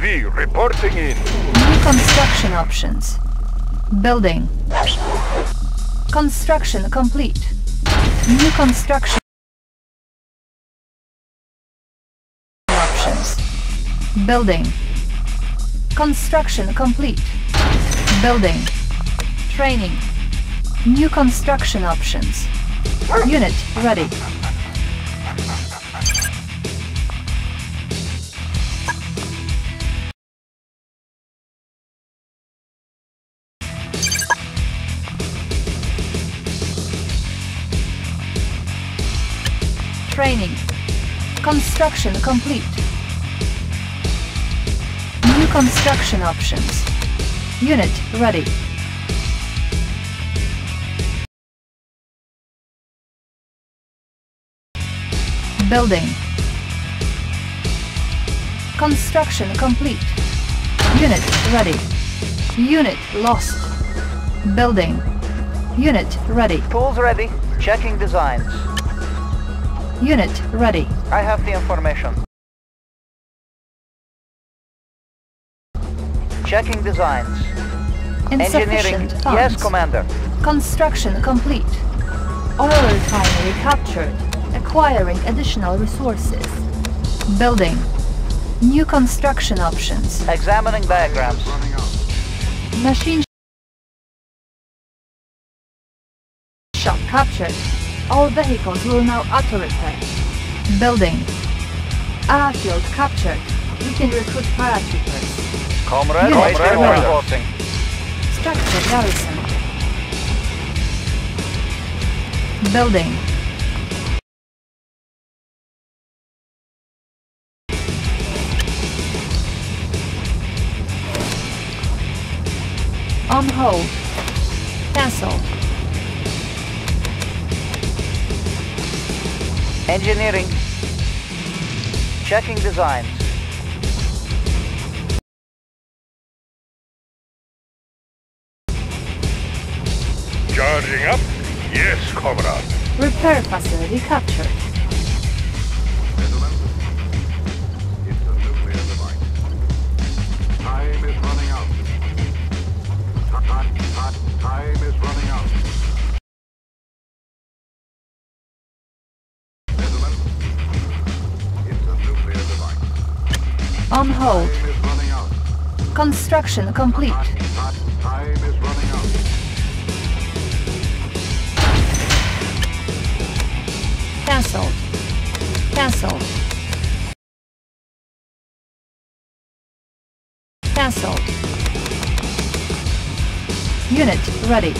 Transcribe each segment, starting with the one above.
UAV reporting in. New construction options. Building. Construction complete. New construction options. Building. Construction complete. Building. Training. New construction options. Unit ready. Construction complete. New construction options. Unit ready. Building. Construction complete. Unit ready. Unit lost. Building. Unit ready. Tools ready. Checking designs. Unit ready. I have the information. Checking designs. Engineering. Funds. Yes, Commander. Construction complete. Oil refinery captured. Acquiring additional resources. Building. New construction options. Examining diagrams. Machine shop captured. All vehicles will now auto repair. Building. Airfield captured. We can recruit paratroopers. Comrade, Unit Comrade reporting. Structure garrison. Building. On hold. Cancel. Engineering. Checking designs. Charging up? Yes, comrade. Repair facility captured. Gentlemen, it's a nuclear device. Time is running out. Ti- ti- ti- Time is running out. Hold. Construction complete. Cancelled. Cancelled. Cancelled. Unit ready.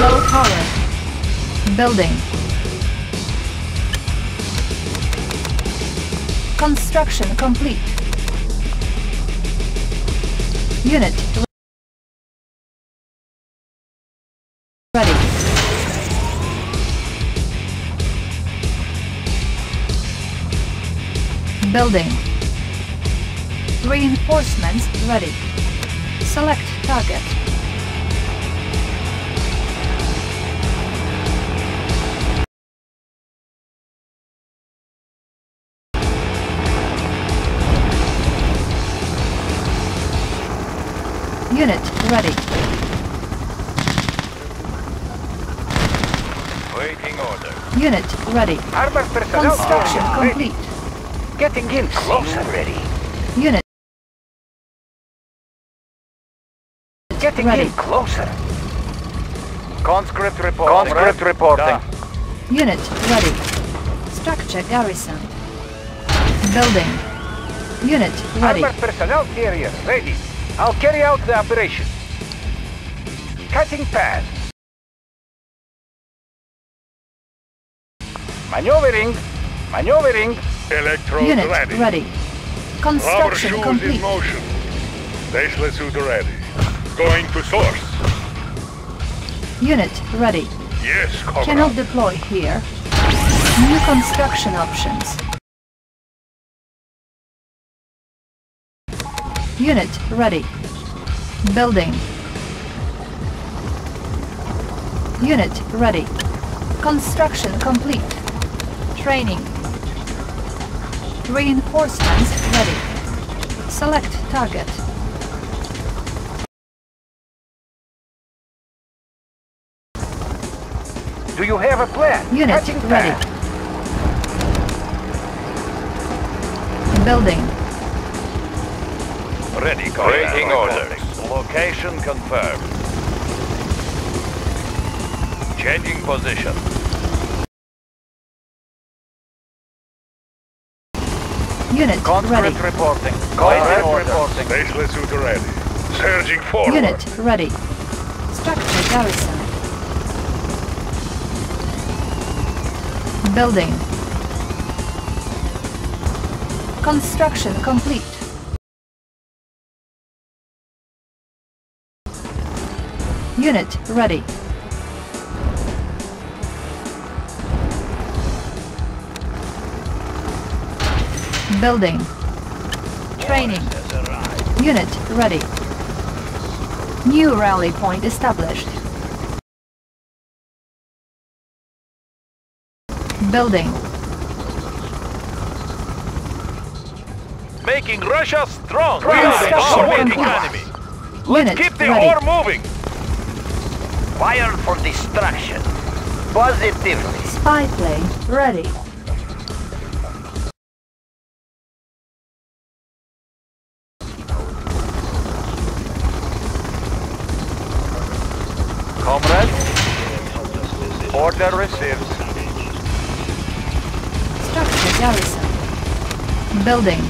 Low power. Building. Construction complete. Unit ready. Building. Reinforcements ready. Select target. Ready. Armored personnel. Construction Ready. complete. Getting in. Close and ready. Unit Getting Ready. in. Closer. Conscript reporting. Conscript reporting. Unit ready. Structure garrison. Building. Unit ready. Armored personnel carrier ready. I'll carry out the operation. Cutting path. Maneuvering. Maneuvering. Electrode Unit ready. ready. Rubber Construction shoes in motion. Faceless suit ready. Going to source. Unit ready. Yes, comrade. Cannot deploy here. New construction options. Unit ready. Building. Unit ready. Construction complete. Training. Reinforcements ready. Select target. Do you have a plan? Unit Cutting ready. path. Building. Ready, Waiting orders. Location confirmed. Changing position. Unit Conscript ready. reporting. Waiting Conscript orders. reporting. Baseless suit ready. Surging forward. Unit ready. Structure garrison. Building. Construction complete. Unit ready. Building. Training. Unit ready. New rally point established. Building. Making Russia strong. We Unit are the complete. dominating enemy. Unit Keep the ready. war moving. Fire for destruction. Positively. Spy plane ready. Building.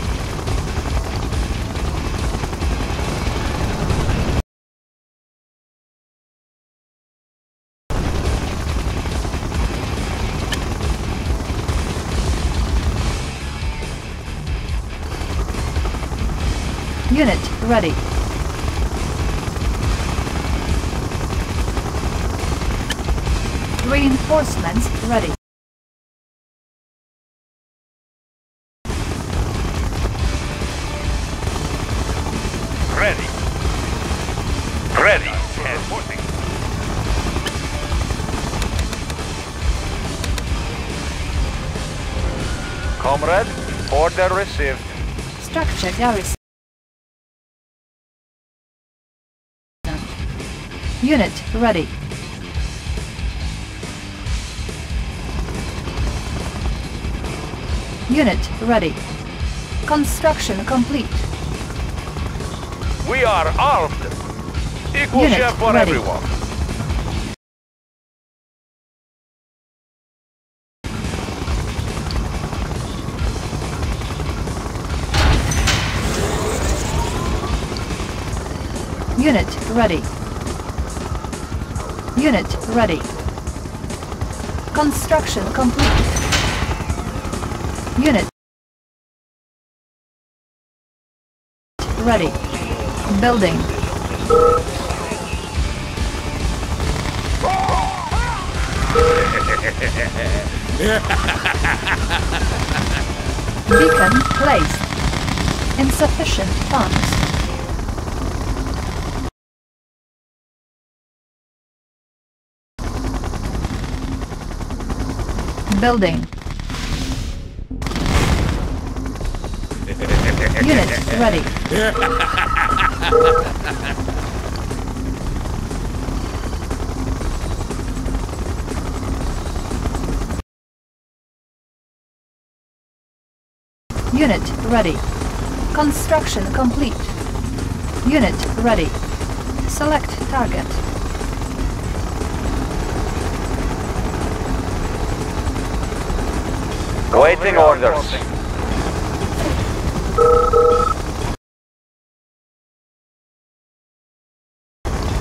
Unit ready. Reinforcements ready. Comrade, order received. Structure garrison. Unit ready. Unit ready. Construction complete. We are armed. Equal Unit share for ready. everyone. Unit ready. Unit ready. Construction complete. Unit ready. Building. Beacon placed. Insufficient funds. Building. Unit ready. Unit ready. Construction complete. Unit ready. Select target. Waiting orders.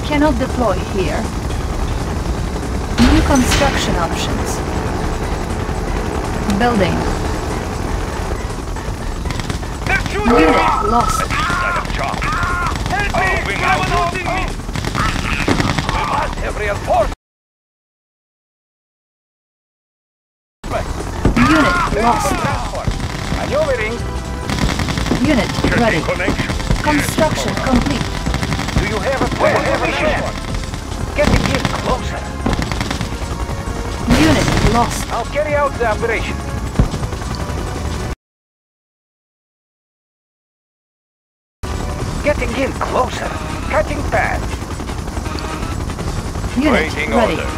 Cannot deploy here. New construction options. Building. Unit lost. Help me! Someone holding me! We must have reinforcements. Lost. Maneuvering. Unit Checking ready. connection. Construction complete. Do you have a plan? Have a plan. Getting in closer. Unit lost. I'll carry out the operation. Getting in closer. Cutting path. Unit Waiting ready. order.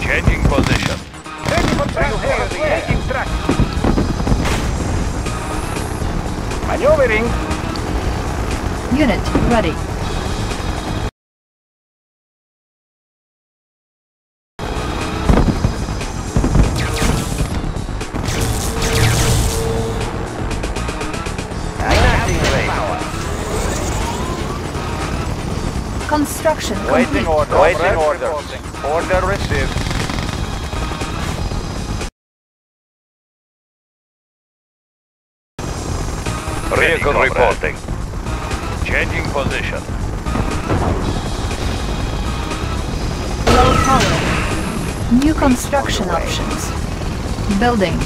Changing position. Ready for transport. Taking track. Maneuvering. Unit ready. Enacting power. Construction Waiting complete. order. Waiting order. Order received. Vehicle reporting. Changing position. Low power. New construction options. Building.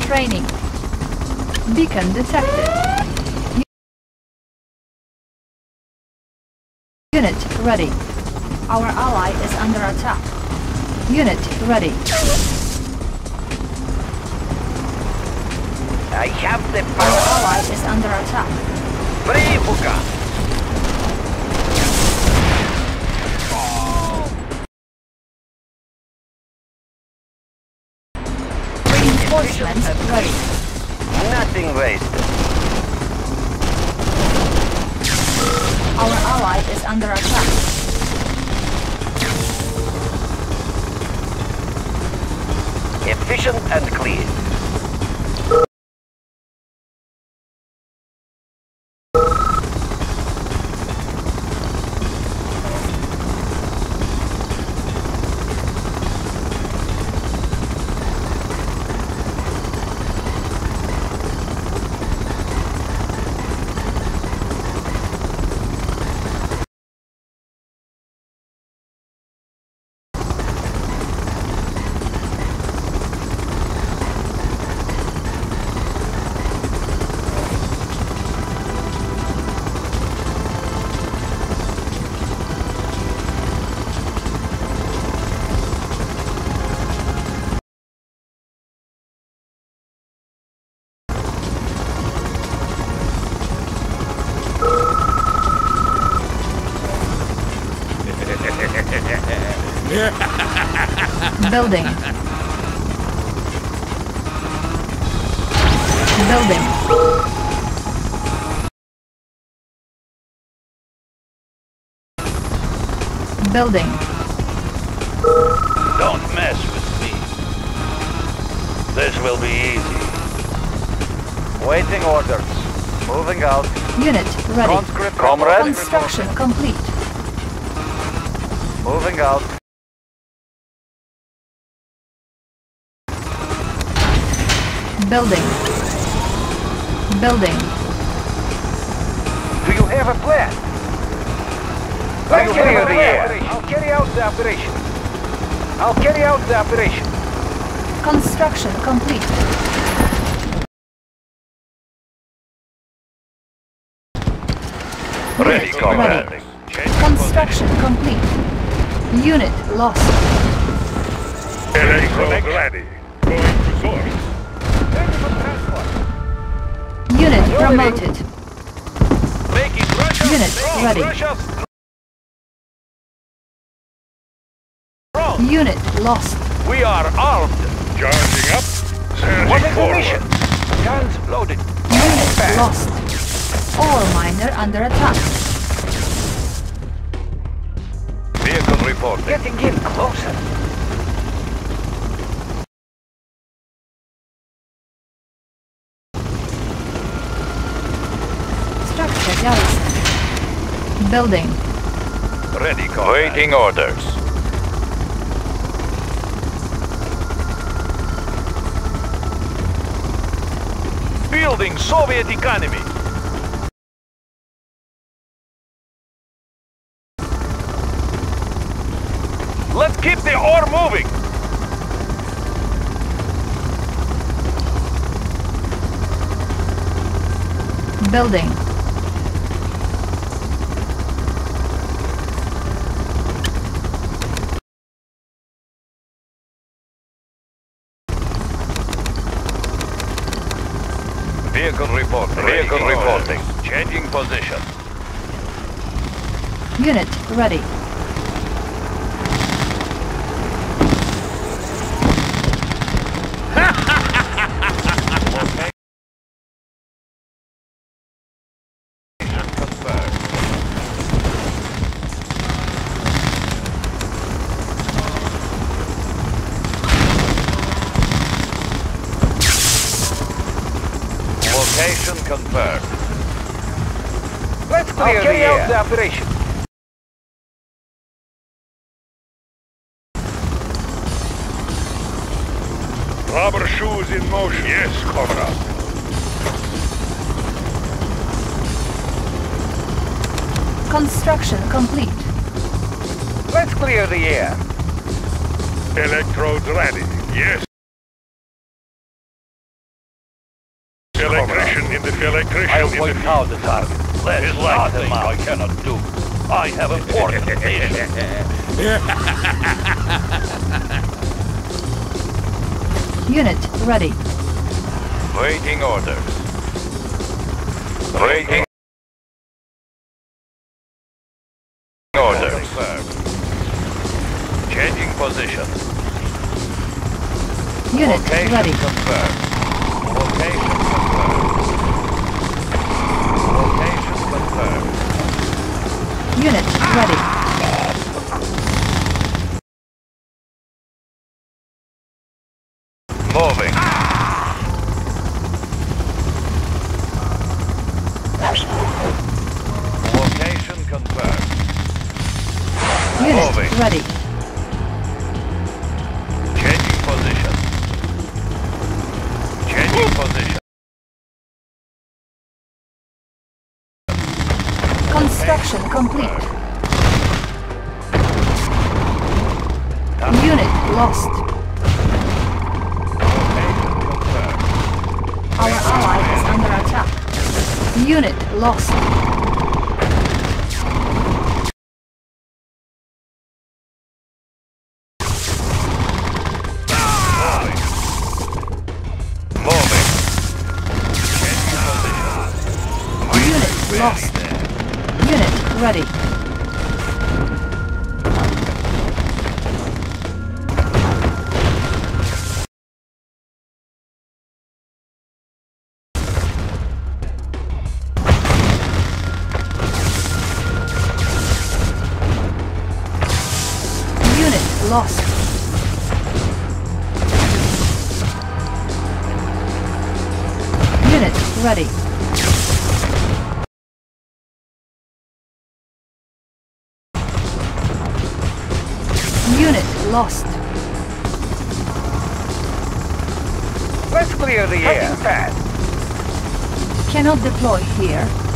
Training. Beacon detected. Unit ready. Our ally is under attack. Unit ready. I have the Our power. ally is under attack. Приbuka. Reinforcements ready. Nothing wasted. Our ally is under attack. Efficient and clean. Building. Building. Building. Don't mess with me. This will be easy. Waiting orders. Moving out. Unit ready. Conscript Comrade. Construction complete. Moving out. Building. Building. Do you have a plan? I'll I'll carry carry out the air. I'll carry out the operation. I'll carry out the operation. Construction complete. Ready, Unit comrade. ready. Construction complete. Unit lost. Vehicle ready. Going to. Ready Unit promoted. Making Russia Unit ready. Russia Unit lost. We are armed. Charging up. What Surging is the mission? Guns loaded. Unit lost. All miner under attack. Vehicle reporting. Getting in closer. Building. Ready, comrade. Waiting orders. Building Soviet economy. Let's keep the ore moving. Building. Vehicle reporting. Vehicle reporting. Changing position. Unit ready. confirmed. Location confirmed. Let's clear I'll the carry out air. the operation. Motion. Yes, comrade. Construction complete. Let's clear the air. Electrodes ready. Yes. Electrician in the electrician I'll in point the out the target. There's nothing I cannot do. I have important mission. Unit ready. Waiting orders. Waiting orders. Changing position. Unit Location ready. confirmed. Location confirmed. Location confirmed. Unit ready. Lost. Our ally is under attack. Unit lost. Ready. Unit lost. Let's clear the air. Fast. Cannot deploy here.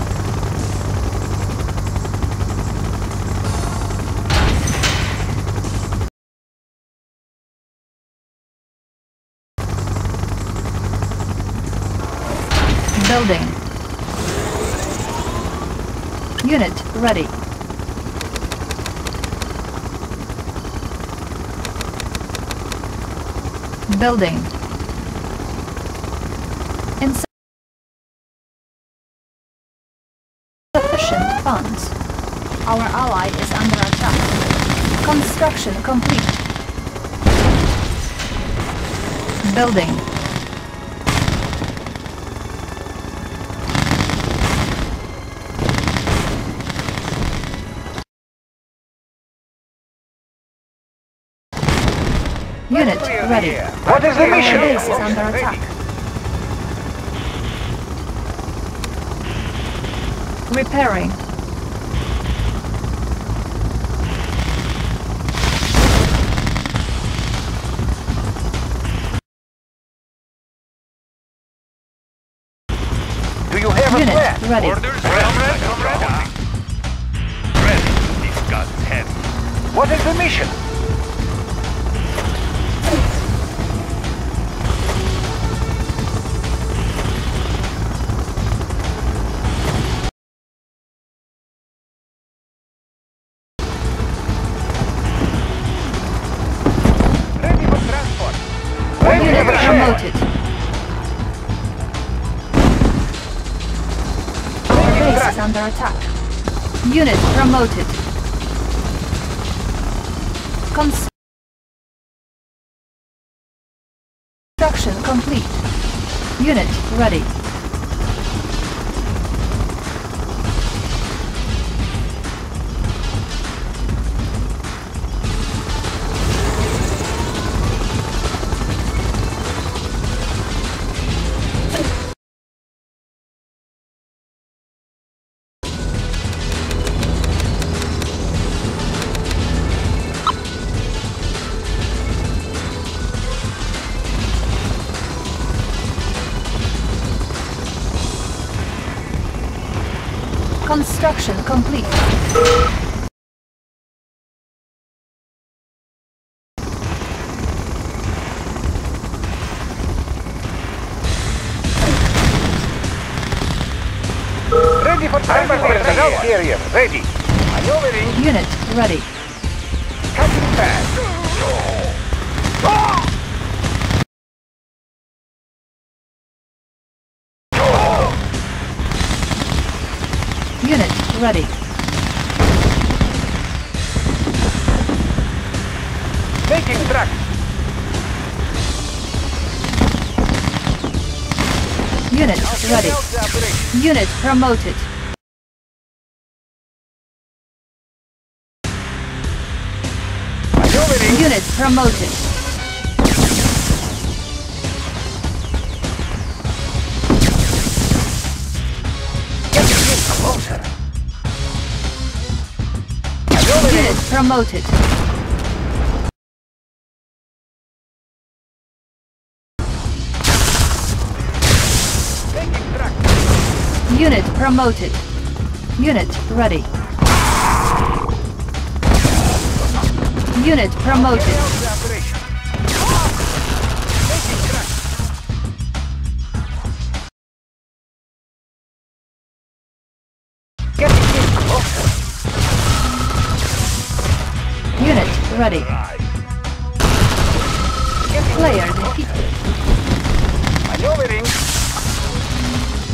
Unit ready. Building. Insufficient funds. Our ally is under attack. Construction complete. Building. Ready. What is the Our mission? base is under attack. Repairing. Do you have a Unit plan? ready. Orders, comrade, comrade. Ready. Discuss 10. What is the mission? Ready. Construction complete. Ready. Making track. Unit ready. Out the operation. Unit promoted. Unit promoted. Promoted. Unit promoted. Unit ready. Unit promoted. Ready. Player defeated. Maneuvering.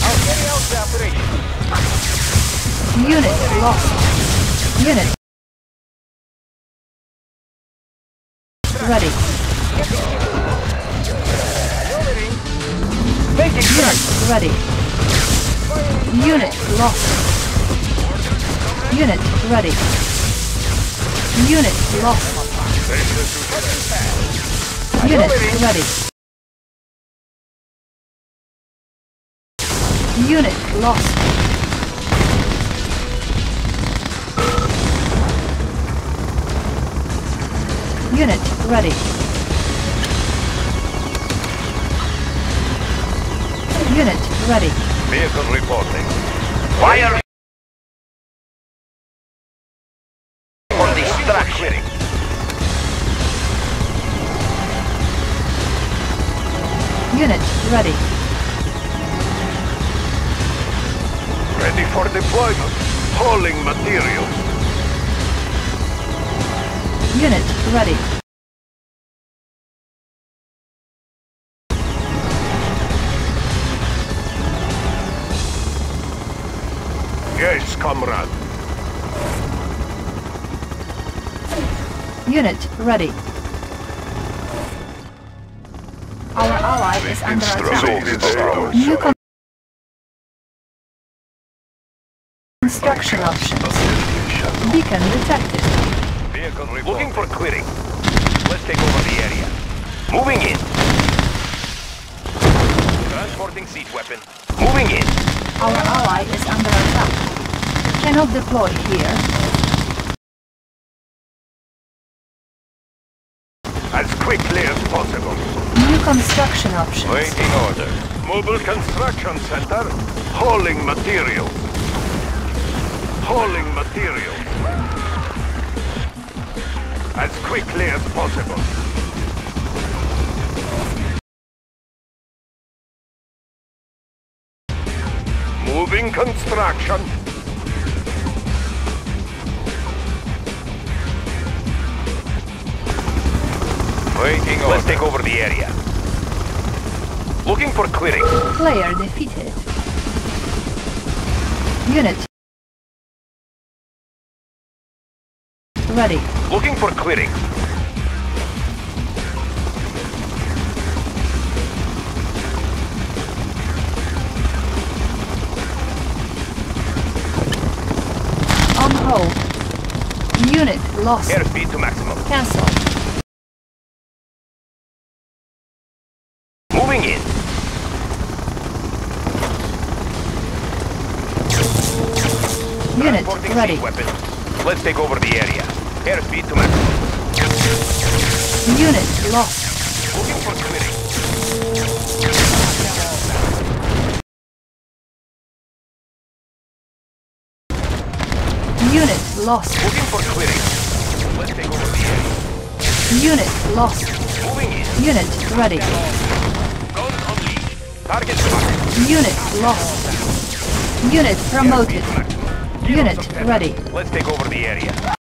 I'll carry out the operation. Unit lost. Unit ready. Maneuvering. Making. Unit ready. Unit lost. Unit ready. Unit lost. Unit ready. Unit lost. Unit ready. Unit ready. Vehicle reporting. Fire Unit ready. Ready for deployment. Hauling materials. Unit ready. Yes, comrade. Unit ready. Our ally is under attack. New con- construction options. Beacon detected. Vehicle. Looking for clearing. Let's take over the area. Moving in. Transporting siege weapon. Moving in. Our ally is under attack. Cannot deploy here. Quickly as possible. New construction options. Waiting order. Mobile Construction Center. Hauling material. Hauling material. As quickly as possible. Moving construction. Waiting Let's order. take over the area. Looking for clearing. Player defeated. Unit. Ready. Looking for clearing. On hold. Unit lost. Airspeed to maximum. Cancel. Unit ready. weapons. Let's take over the area. Airspeed to maximum. Unit lost. Looking for clearing. Unit lost. Looking for clearing. Let's take over the area. Unit lost. Moving in. Unit ready. Guns unleashed. Target spotted. Unit lost. Unit promoted. Unit ready. Let's take over the area.